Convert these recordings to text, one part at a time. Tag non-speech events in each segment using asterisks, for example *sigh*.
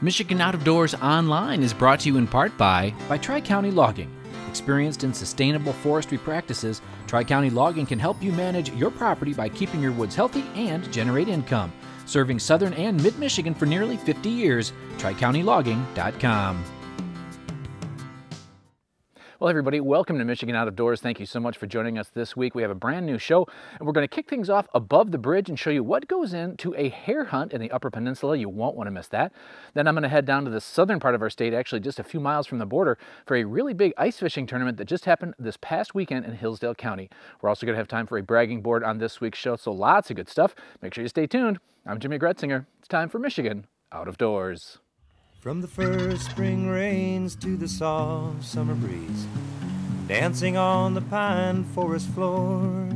Michigan Out of Doors Online is brought to you in part by by Tri County Logging. Experienced in sustainable forestry practices, Tri County Logging can help you manage your property by keeping your woods healthy and generate income. Serving southern and mid Michigan for nearly 50 years, tricountylogging.com. Well, everybody, welcome to Michigan Out of Doors. Thank you so much for joining us this week. We have a brand new show, and we're going to kick things off above the bridge and show you what goes into a hare hunt in the Upper Peninsula. You won't want to miss that. Then I'm going to head down to the southern part of our state, actually just a few miles from the border, for a really big ice fishing tournament that just happened this past weekend in Hillsdale County. We're also going to have time for a bragging board on this week's show, so lots of good stuff. Make sure you stay tuned. I'm Jimmy Gretzinger. It's time for Michigan Out of Doors. From the first spring rains to the soft summer breeze, dancing on the pine forest floor.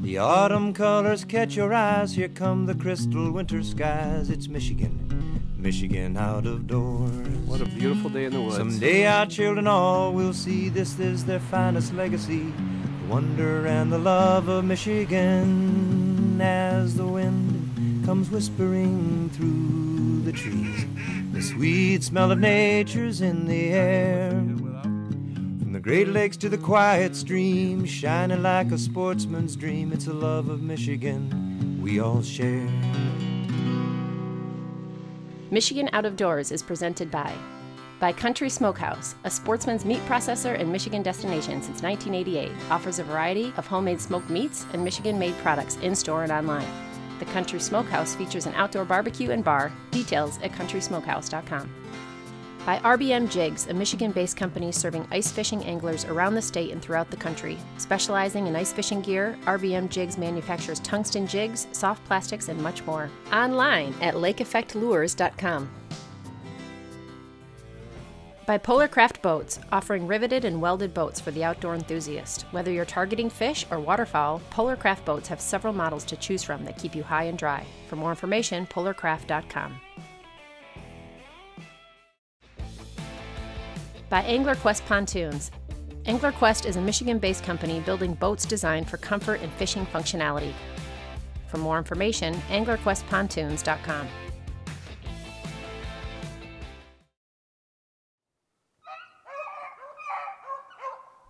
The autumn colors catch your eyes, here come the crystal winter skies. It's Michigan, Michigan out of doors. What a beautiful day in the woods. Someday our children all will see this is their finest legacy. The wonder and the love of Michigan as the wind comes whispering through the trees. The sweet smell of nature's in the air. From the Great Lakes to the quiet stream, shining like a sportsman's dream, it's a love of Michigan we all share. Michigan Out of Doors is presented by by Country Smokehouse, a sportsman's meat processor and Michigan destination since 1988, offers a variety of homemade smoked meats and Michigan-made products in-store and online. The Country Smokehouse features an outdoor barbecue and bar. Details at countrysmokehouse.com. By RBM Jigs, a Michigan based company serving ice fishing anglers around the state and throughout the country. Specializing in ice fishing gear, RBM Jigs manufactures tungsten jigs, soft plastics, and much more. Online at lakeeffectlures.com. By Polar Craft Boats, offering riveted and welded boats for the outdoor enthusiast. Whether you're targeting fish or waterfowl, Polar Craft Boats have several models to choose from that keep you high and dry. For more information, polarcraft.com. By Angler Quest Pontoons. Angler Quest is a Michigan based company building boats designed for comfort and fishing functionality. For more information, anglerquestpontoons.com.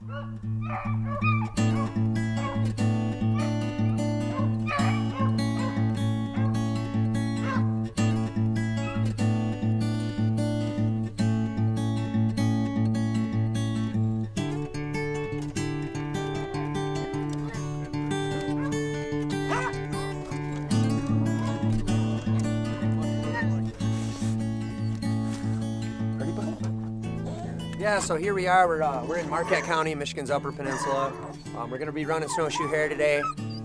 thank you so here we are. We're, uh, we're in Marquette County, Michigan's Upper Peninsula. Um, we're to be running snowshoe hare today.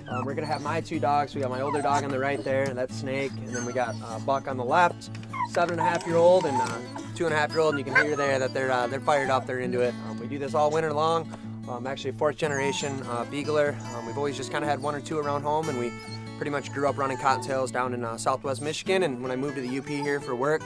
Um, we're to have my two dogs. We got my older dog on the right there, and that's Snake. And then we got uh, Buck on the left, seven and a half year old and uh, two and a half year old. And you can hear there that they're uh, they're fired up. They're into it. Um, we do this all winter long. Um, actually, fourth generation uh, beagler. Um, we've always just kind of had one or two around home, and we pretty much grew up running cottontails down in uh, Southwest Michigan. And when I moved to the UP here for work,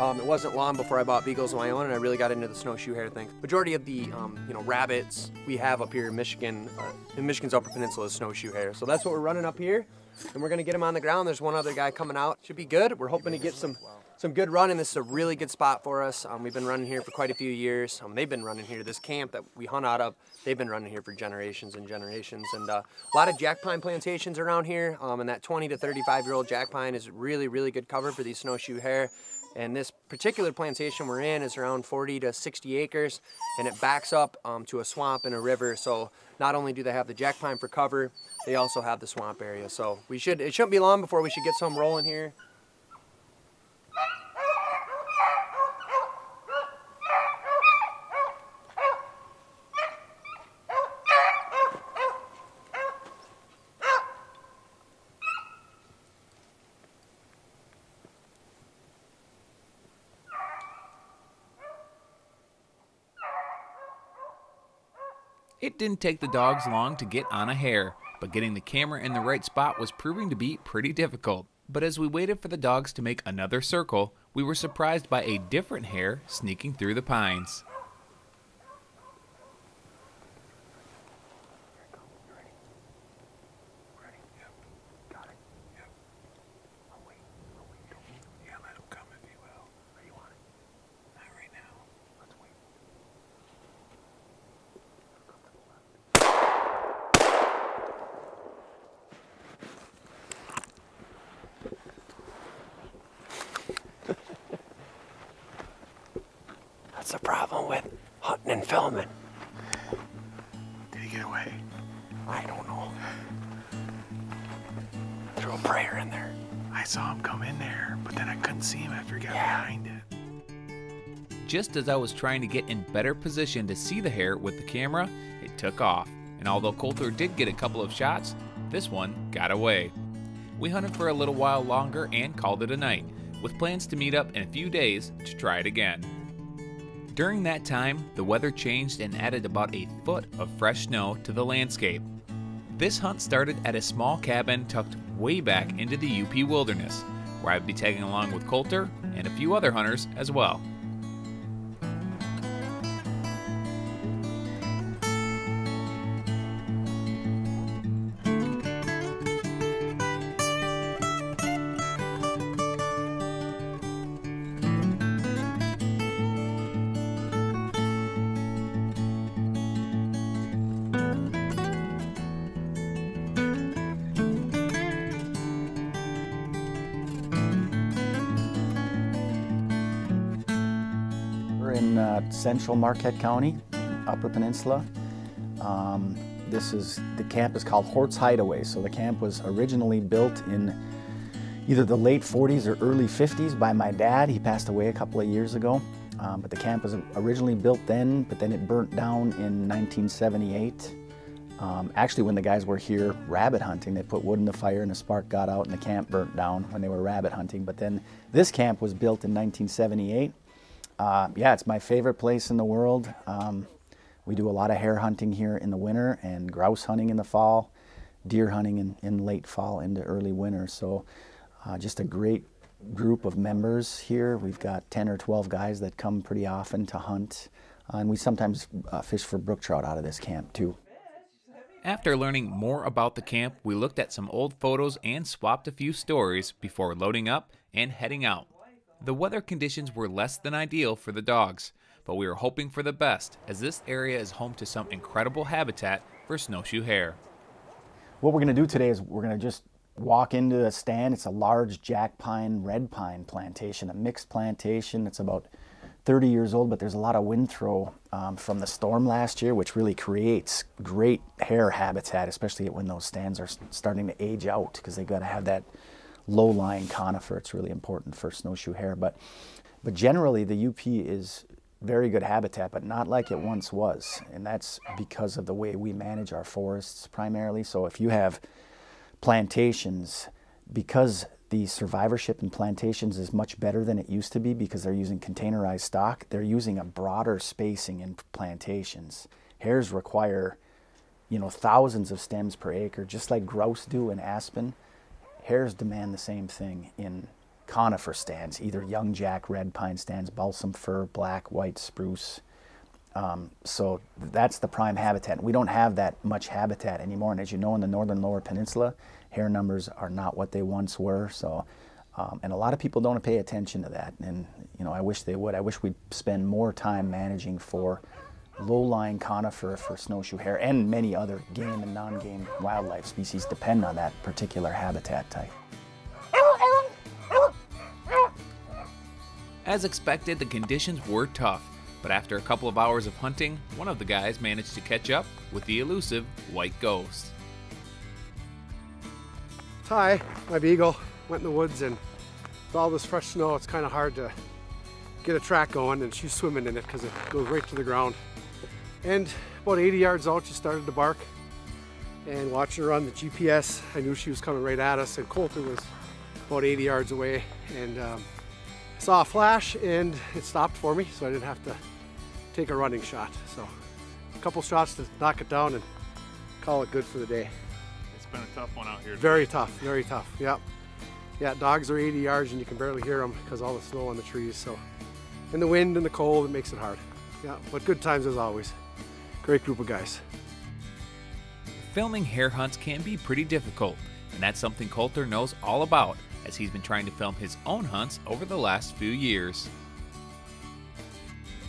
um, it wasn't long before I bought beagles of my own, and I really got into the snowshoe hare thing. Majority of the um, you know rabbits we have up here in Michigan, uh, in Michigan's Upper Peninsula, is snowshoe hare. So that's what we're running up here, and we're gonna get them on the ground. There's one other guy coming out. Should be good. We're hoping to get some some good running. This is a really good spot for us. Um, we've been running here for quite a few years. Um, they've been running here. This camp that we hunt out of, they've been running here for generations and generations. And uh, a lot of jack pine plantations around here. Um, and that 20 to 35 year old jack pine is really, really good cover for these snowshoe hare. And this particular plantation we're in is around 40 to 60 acres, and it backs up um, to a swamp and a river. So not only do they have the jack pine for cover, they also have the swamp area. So we should it shouldn't be long before we should get some rolling here. It didn't take the dogs long to get on a hare, but getting the camera in the right spot was proving to be pretty difficult. But as we waited for the dogs to make another circle, we were surprised by a different hare sneaking through the pines. That's the problem with hunting and filming. Did he get away? I don't know. Throw a prayer in there. I saw him come in there, but then I couldn't see him after he got Yeah. behind it. Just as I was trying to get in better position to see the hare with the camera, it took off. And although Coulter did get a couple of shots, this one got away. We hunted for a little while longer and called it a night, with plans to meet up in a few days to try it again. During that time, the weather changed and added about a foot of fresh snow to the landscape. This hunt started at a small cabin tucked way back into the UP wilderness, where I'd be tagging along with Coulter and a few other hunters as well. Central Marquette County, Upper Peninsula. Um, this is the camp is called Hort's Hideaway. So the camp was originally built in either the late 40s or early 50s by my dad. He passed away a couple of years ago. Um, but the camp was originally built then, but then it burnt down in 1978. Um, actually, when the guys were here rabbit hunting, they put wood in the fire and a spark got out and the camp burnt down when they were rabbit hunting. But then this camp was built in 1978. Uh, yeah, it's my favorite place in the world. Um, we do a lot of hare hunting here in the winter and grouse hunting in the fall, deer hunting in, in late fall into early winter. So uh, just a great group of members here. We've got 10 or 12 guys that come pretty often to hunt. Uh, and we sometimes uh, fish for brook trout out of this camp too. After learning more about the camp, we looked at some old photos and swapped a few stories before loading up and heading out. The weather conditions were less than ideal for the dogs, but we are hoping for the best as this area is home to some incredible habitat for snowshoe hare. What we're going to do today is we're going to just walk into a stand. It's a large jack pine, red pine plantation, a mixed plantation. It's about 30 years old, but there's a lot of wind throw um, from the storm last year, which really creates great hare habitat, especially when those stands are starting to age out because they've got to have that low-lying conifer. It's really important for snowshoe hare. But, but generally, the UP is very good habitat, but not like it once was. And that's because of the way we manage our forests primarily. So if you have plantations, because the survivorship in plantations is much better than it used to be because they're using containerized stock, they're using a broader spacing in plantations. Hares require, you know, thousands of stems per acre, just like grouse do in aspen. Hares demand the same thing in conifer stands, either young jack, red pine stands, balsam fir, black, white spruce. Um, so that's the prime habitat. We don't have that much habitat anymore. And as you know, in the northern lower peninsula, hare numbers are not what they once were. So, um, and a lot of people don't pay attention to that. And you know, I wish they would. I wish we'd spend more time managing for low-lying conifer for snowshoe hare and many other game and non-game wildlife species depend on that particular habitat type. As expected, the conditions were tough, but after a couple of hours of hunting, one of the guys managed to catch up with the elusive white ghost. Ty, my beagle, went in the woods and with all this fresh snow, it's kind of hard to get a track going and she's swimming in it because it goes right to the ground. And about 80 yards out, she started to bark and watching her on the GPS, I knew she was coming right at us and Coulter was about 80 yards away and um, I saw a flash and it stopped for me so I didn't have to take a running shot. So a couple shots to knock it down and call it good for the day. It's been a tough one out here. Very tough, very tough. Yep. Yeah, dogs are 80 yards and you can barely hear them because all the snow on the trees. So, and the wind and the cold, it makes it hard. Yeah, but good times as always. Great group of guys. Filming hare hunts can be pretty difficult, and that's something Coulter knows all about as he's been trying to film his own hunts over the last few years.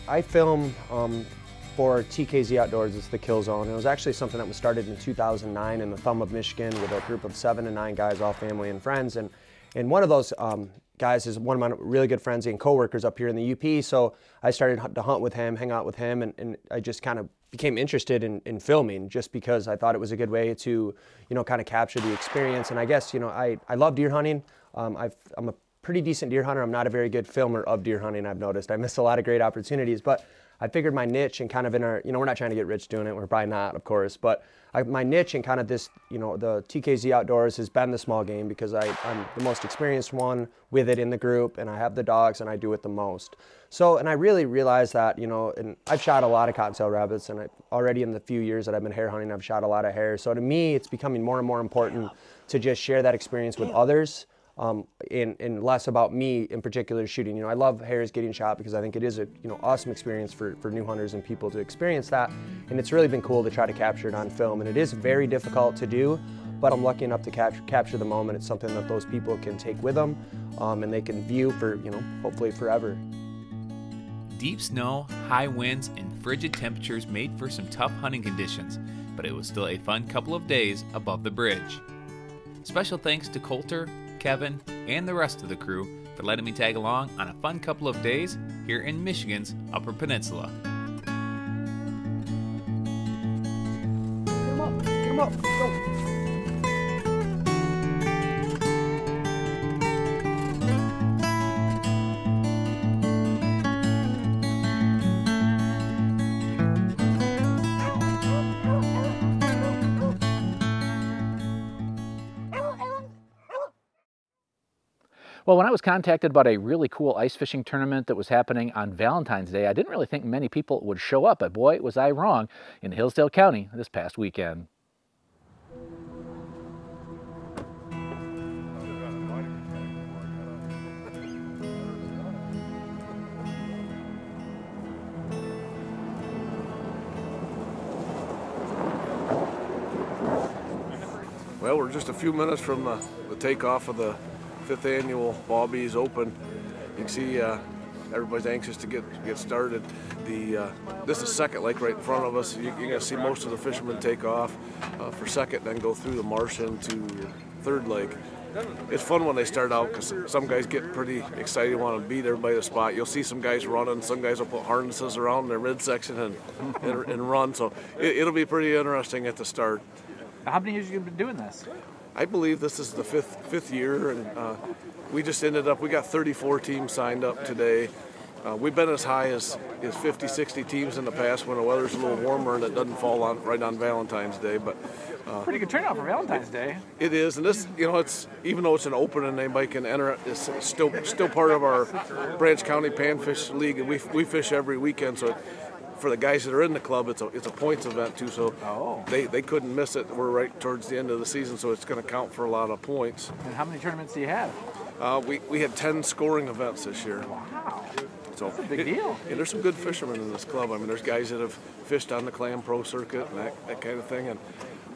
I film um, for TKZ Outdoors, it's the Kill Zone. It was actually something that was started in 2009 in the Thumb of Michigan with a group of seven to nine guys, all family and friends. And, and one of those um, guys is one of my really good friends and coworkers up here in the UP. So I started to hunt with him, hang out with him, and, and I just kind of became interested in, in filming just because I thought it was a good way to, you know, kind of capture the experience. And I guess, you know, I, I love deer hunting. Um, i am a pretty decent deer hunter. I'm not a very good filmer of deer hunting, I've noticed. I miss a lot of great opportunities, but I figured my niche and kind of in our, you know, we're not trying to get rich doing it. We're probably not, of course, but I, my niche and kind of this, you know, the TKZ Outdoors has been the small game because I, I'm the most experienced one with it in the group and I have the dogs and I do it the most. So, and I really realized that, you know, and I've shot a lot of cottontail rabbits and I, already in the few years that I've been hare hunting, I've shot a lot of hares. So to me, it's becoming more and more important to just share that experience with others um, and, and less about me in particular shooting. You know, I love hares getting shot because I think it is a you know awesome experience for, for new hunters and people to experience that. And it's really been cool to try to capture it on film. And it is very difficult to do, but I'm lucky enough to capture, capture the moment. It's something that those people can take with them um, and they can view for, you know, hopefully forever. Deep snow, high winds, and frigid temperatures made for some tough hunting conditions, but it was still a fun couple of days above the bridge. Special thanks to Coulter, Kevin, and the rest of the crew for letting me tag along on a fun couple of days here in Michigan's Upper Peninsula. Come up, come up, go. Well, when I was contacted about a really cool ice fishing tournament that was happening on Valentine's Day, I didn't really think many people would show up, but boy, was I wrong in Hillsdale County this past weekend. Well, we're just a few minutes from the, the takeoff of the fifth annual Baw Beese Open. You can see uh, everybody's anxious to get get started. The uh, this is second lake right in front of us. You, are gonna see most of the fishermen take off uh, for second, then go through the marsh into third lake. It's fun when they start out because some guys get pretty excited, want to beat everybody to the spot. You'll see some guys running. Some guys will put harnesses around their midsection and, *laughs* and, and run. So it, will be pretty interesting at the start. How many years have you been doing this? I believe this is the fifth fifth year, and uh, we just ended up. We got 34 teams signed up today. Uh, we've been as high as, as 50, 60 teams in the past when the weather's a little warmer and it doesn't fall on right on Valentine's Day. But uh, pretty good turnout for Valentine's Day. It is, and this, you know, it's even though it's an open and anybody can enter, it's still still part of our Branch County Panfish League, and we we fish every weekend, so. It, for the guys that are in the club, it's a it's a points event too. So oh. they they couldn't miss it. We're right towards the end of the season, so it's going to count for a lot of points. And how many tournaments do you have? Uh, we we had ten scoring events this year. Wow. So That's a big it, deal. And there's some good fishermen in this club. I mean, there's guys that have fished on the Clam Pro circuit and that, that kind of thing. And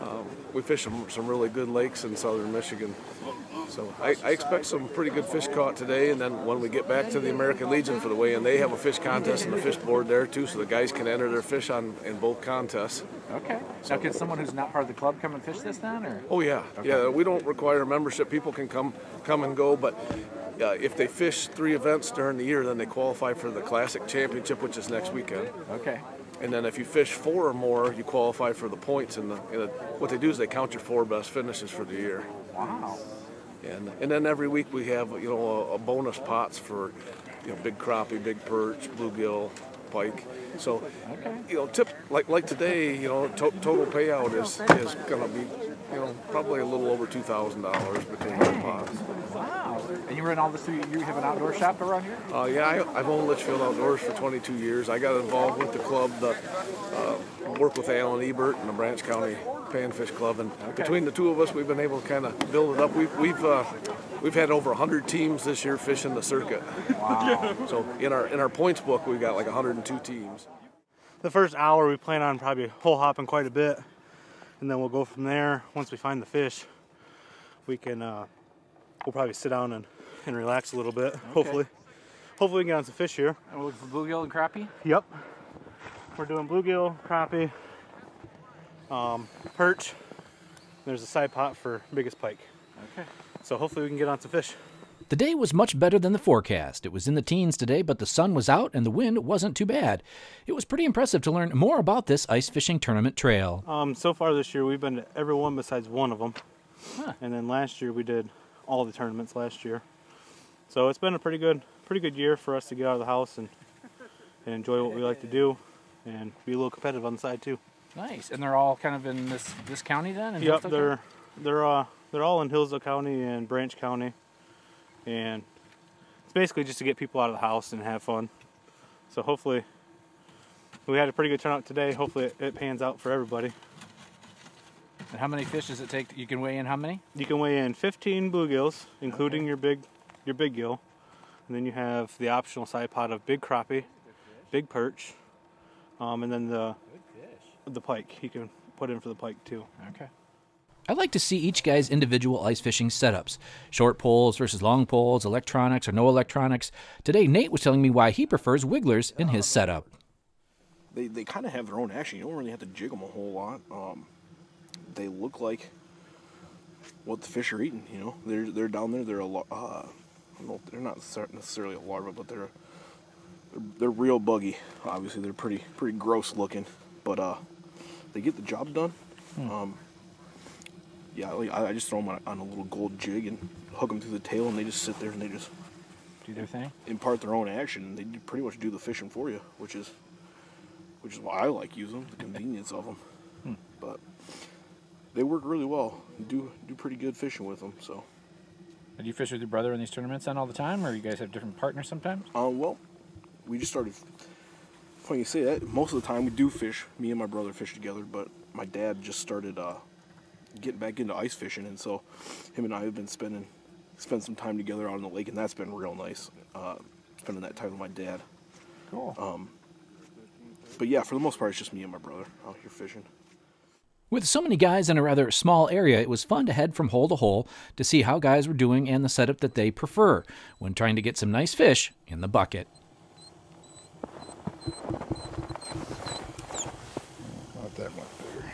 um, we fish some, some really good lakes in southern Michigan. So I, I, expect some pretty good fish caught today, and then when we get back to the American Legion for the weigh-in, they have a fish contest and a fish board there too, so the guys can enter their fish on in both contests. Okay. So, now, can someone who's not part of the club come and fish this then, or? Oh yeah, okay. yeah. We don't require membership. People can come come and go, but uh, if they fish three events during the year, then they qualify for the Classic Championship, which is next weekend. Okay. And then if you fish four or more, you qualify for the points. And the. what they do is they count your four best finishes for the year. Wow. And and then every week we have you know a, a bonus pots for you know big crappie, big perch, bluegill, pike. So you know tip like like today you know to, total payout is is going to be you know probably a little over two thousand dollars between the pots. Wow. And you run all this through, you have an outdoor shop around here? Uh, yeah, I, have owned Litchfield Outdoors for 22 years. I got involved with the club, the, uh, work with Alan Ebert and the Branch County Panfish Club, and okay. between the two of us, we've been able to kind of build it up. We've, we've, uh, we've had over 100 teams this year fishing the circuit. Wow. so in our, in our points book, we've got like 102 teams. The first hour, we plan on probably hole hopping quite a bit, and then we'll go from there. Once we find the fish, we can uh, we'll probably sit down and, and relax a little bit. Okay. Hopefully, hopefully we can get on some fish here. And we're looking for bluegill and crappie. Yep, we're doing bluegill, crappie, um, perch. There's a side pot for biggest pike. Okay. So hopefully we can get on some fish. The day was much better than the forecast. It was in the teens today, but the sun was out and the wind wasn't too bad. It was pretty impressive to learn more about this ice fishing tournament trail. Um, so far this year, we've been to every one besides one of them. Huh. And then last year, we did all the tournaments last year. So it's been a pretty good, pretty good year for us to get out of the house and, and enjoy what we like to do, and be a little competitive on the side too. Nice. And they're all kind of in this this county then? in Yep, Hillsdale they're they're uh they're all in Hillsdale County and Branch County, and it's basically just to get people out of the house and have fun. So hopefully, we had a pretty good turnout today. Hopefully, it, it pans out for everybody. And how many fish does it take? You can weigh in how many? You can weigh in 15 bluegills, including your big your big gill, and then you have the optional side pot of big crappie, big perch, um, and then the the pike. You can put in for the pike too. Okay. I like to see each guy's individual ice fishing setups short poles versus long poles, electronics or no electronics. Today, Nate was telling me why he prefers wigglers in his setup. They, they kind of have their own action. You don't really have to jig them a whole lot. Um, they look like what the fish are eating. You know, they're they're down there. They're a lar- uh, I don't know, they're not necessarily a larva, but they're they're, they're real buggy. Obviously, they're pretty pretty gross looking, but uh, they get the job done. Um, yeah, like, I, I just throw them on, on a little gold jig and hook them through the tail, and they just sit there and they just Do their thing. impart their own action. And they pretty much do the fishing for you, which is which is why I like using them, the convenience of them. Hmm. But they work really well. Do do pretty good fishing with them. So, Do you fish with your brother in these tournaments then all the time, or you guys have different partners sometimes? uh, well, we just started. Funny you say that. Most of the time we do fish. Me and my brother fish together, but my dad just started uh, getting back into ice fishing, and so him and I have been spending spend some time together out on the lake, and that's been real nice. Uh, spending that time with my dad. Cool. Um, but yeah, for the most part, it's just me and my brother out here fishing. With so many guys in a rather small area, it was fun to head from hole to hole to see how guys were doing and the setup that they prefer when trying to get some nice fish in the bucket. Not that much bigger.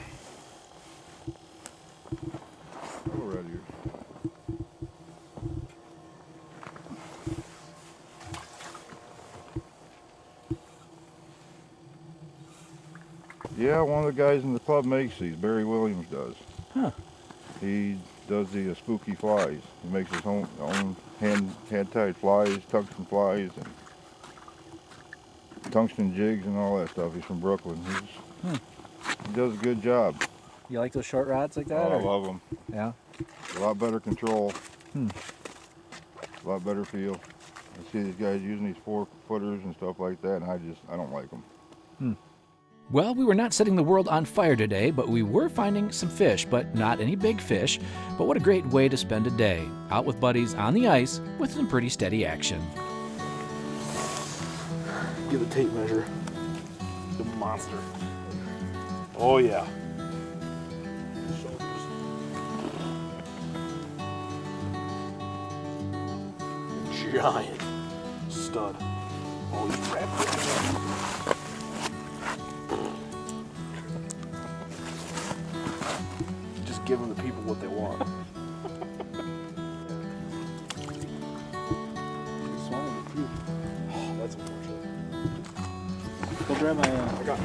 Oh, right here. Yeah, one of the guys in the club makes these. Barry Williams does. Huh. He does the uh, spooky flies. He makes his own, own hand hand tied flies, tungsten flies, and tungsten jigs and all that stuff. He's from Brooklyn. He's, Hmm. He does a good job. You like those short rods like Oh, that? I love them. Yeah. A lot better control. Hmm. A lot better feel. I see these guys using these four footers and stuff like that, and I just I don't like them. Hmm. Well, we were not setting the world on fire today, but we were finding some fish, but not any big fish. But what a great way to spend a day out with buddies on the ice with some pretty steady action. Get the tape measure. The monster. Oh yeah. Giant stud. Oh, he's wrapped it. Just giving the people what they want. *laughs* Oh, that's unfortunate. Go grab my. Uh... I got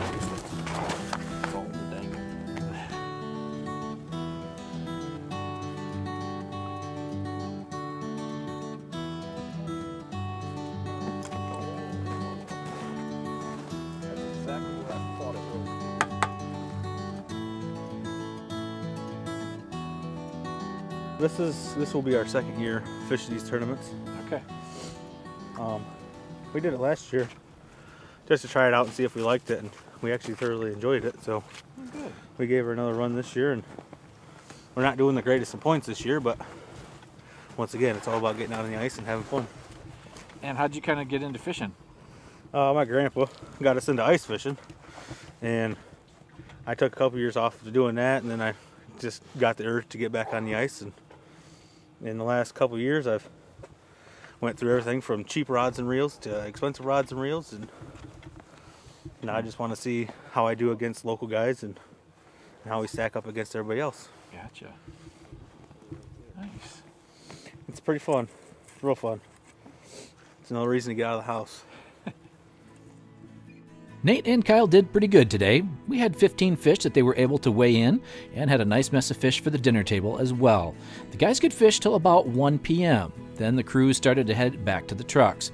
This is this will be our second year fishing these tournaments. Okay. Um, we did it last year just to try it out and see if we liked it, and we actually thoroughly enjoyed it. So Good. we gave her another run this year, and we're not doing the greatest in points this year, but once again, it's all about getting out on the ice and having fun. And how'd you kind of get into fishing? Uh, my grandpa got us into ice fishing, and I took a couple years off of doing that, and then I just got the urge to get back on the ice. And in the last couple years, I've went through everything from cheap rods and reels to expensive rods and reels, and now I just want to see how I do against local guys and, and how we stack up against everybody else. Gotcha. Nice. It's pretty fun. real fun. It's another reason to get out of the house. Nate and Kyle did pretty good today. We had 15 fish that they were able to weigh in and had a nice mess of fish for the dinner table as well. The guys could fish till about 1 p.m. Then the crews started to head back to the trucks.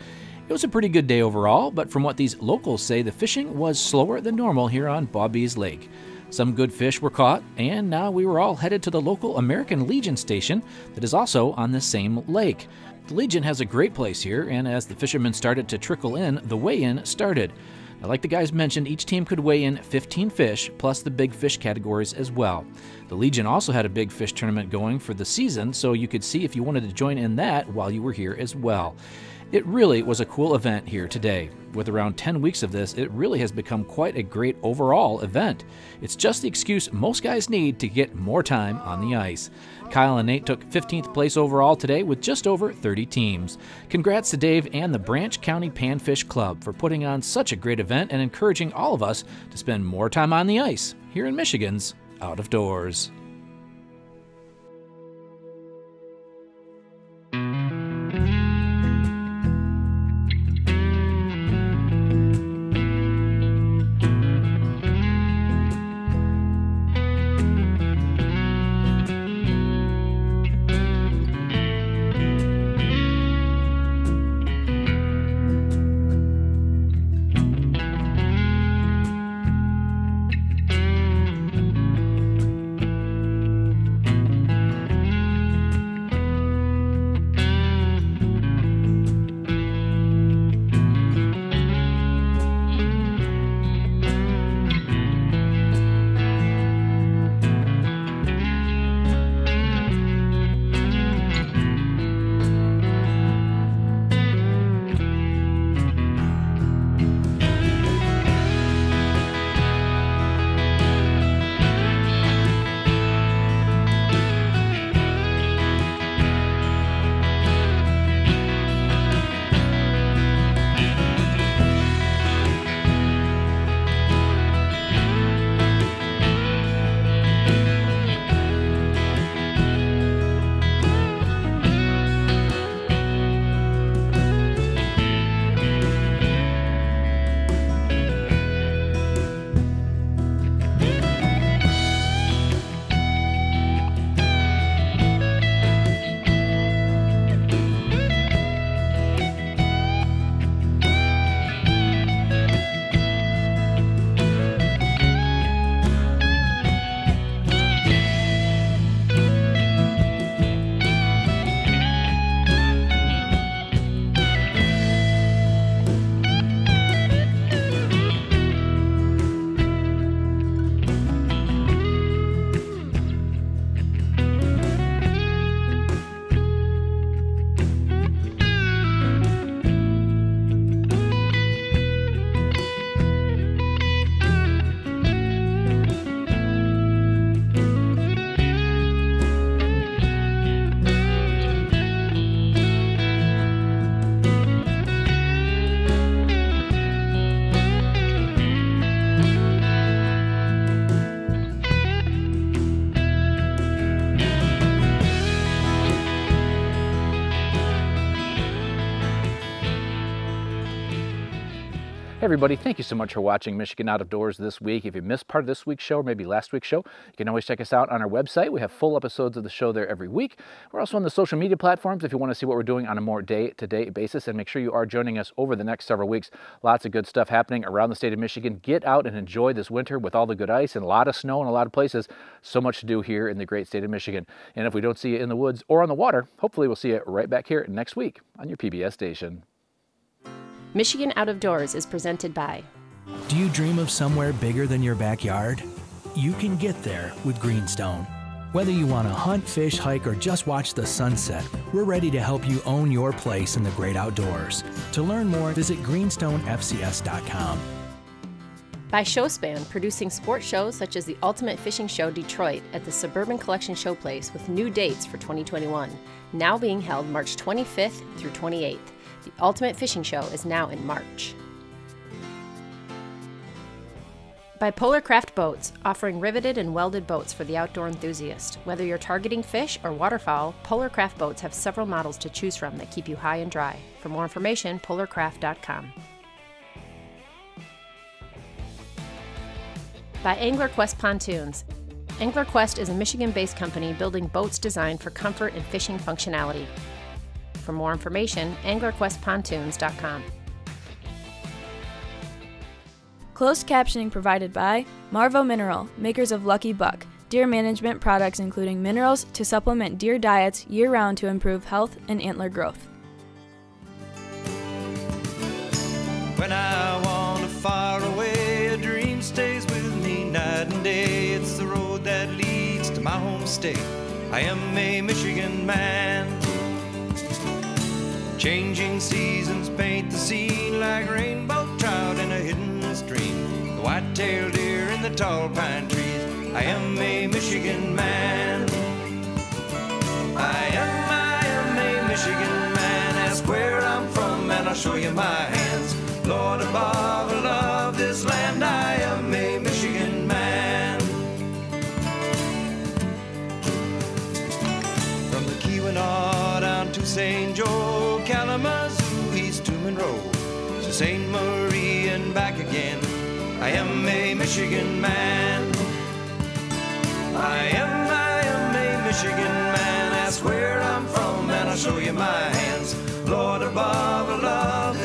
It was a pretty good day overall, but from what these locals say, the fishing was slower than normal here on Baw Beese Lake. Some good fish were caught, and now we were all headed to the local American Legion station that is also on the same lake. The Legion has a great place here, and as the fishermen started to trickle in, the weigh in started. Now, like the guys mentioned, each team could weigh in 15 fish, plus the big fish categories as well. The Legion also had a big fish tournament going for the season, so you could see if you wanted to join in that while you were here as well. It really was a cool event here today. With around 10 weeks of this, it really has become quite a great overall event. It's just the excuse most guys need to get more time on the ice. Kyle and Nate took 15th place overall today with just over 30 teams. Congrats to Dave and the Branch County Panfish Club for putting on such a great event and encouraging all of us to spend more time on the ice here in Michigan's Out of Doors. Everybody, thank you so much for watching Michigan Out of Doors this week. If you missed part of this week's show or maybe last week's show, you can always check us out on our website. We have full episodes of the show there every week. We're also on the social media platforms if you want to see what we're doing on a more day-to-day -day basis and make sure you are joining us over the next several weeks. Lots of good stuff happening around the state of Michigan. Get out and enjoy this winter with all the good ice and a lot of snow in a lot of places. So much to do here in the great state of Michigan. And if we don't see you in the woods or on the water, hopefully we'll see you right back here next week on your PBS station. Michigan Out of Doors is presented by do you dream of somewhere bigger than your backyard? You can get there with Greenstone. Whether you want to hunt, fish, hike, or just watch the sunset, we're ready to help you own your place in the great outdoors. To learn more, visit greenstonefcs.com. By Showspan, producing sports shows such as the Ultimate Fishing Show Detroit at the Suburban Collection Showplace with new dates for 2021, now being held March 25th through 28th. The Ultimate Fishing Show is now in March. By Polarcraft Boats, offering riveted and welded boats for the outdoor enthusiast. Whether you're targeting fish or waterfowl, Polar Craft Boats have several models to choose from that keep you high and dry. For more information, polarcraft.com. By Angler Quest Pontoons. Angler Quest is a Michigan based company building boats designed for comfort and fishing functionality. For more information, anglerquestpontoons.com. Closed captioning provided by Marvo Mineral, makers of Lucky Buck, deer management products including minerals to supplement deer diets year round to improve health and antler growth. When I wander far away, a dream stays with me night and day. It's the road that leads to my home state. I am a Michigan man. Changing seasons paint the scene like rainbow trout in a hidden stream. The white-tailed deer in the tall pine trees. I am a Michigan man. I am, I am a Michigan man. Ask where I'm from and I'll show you my hands. Lord above, I love this land. I am a Michigan St. Joe, Kalamazoo, East to Monroe, to St. Marie and back again. I am a Michigan man. I am, I am a Michigan man. Ask where I'm from and I'll show you my hands. Lord above, I love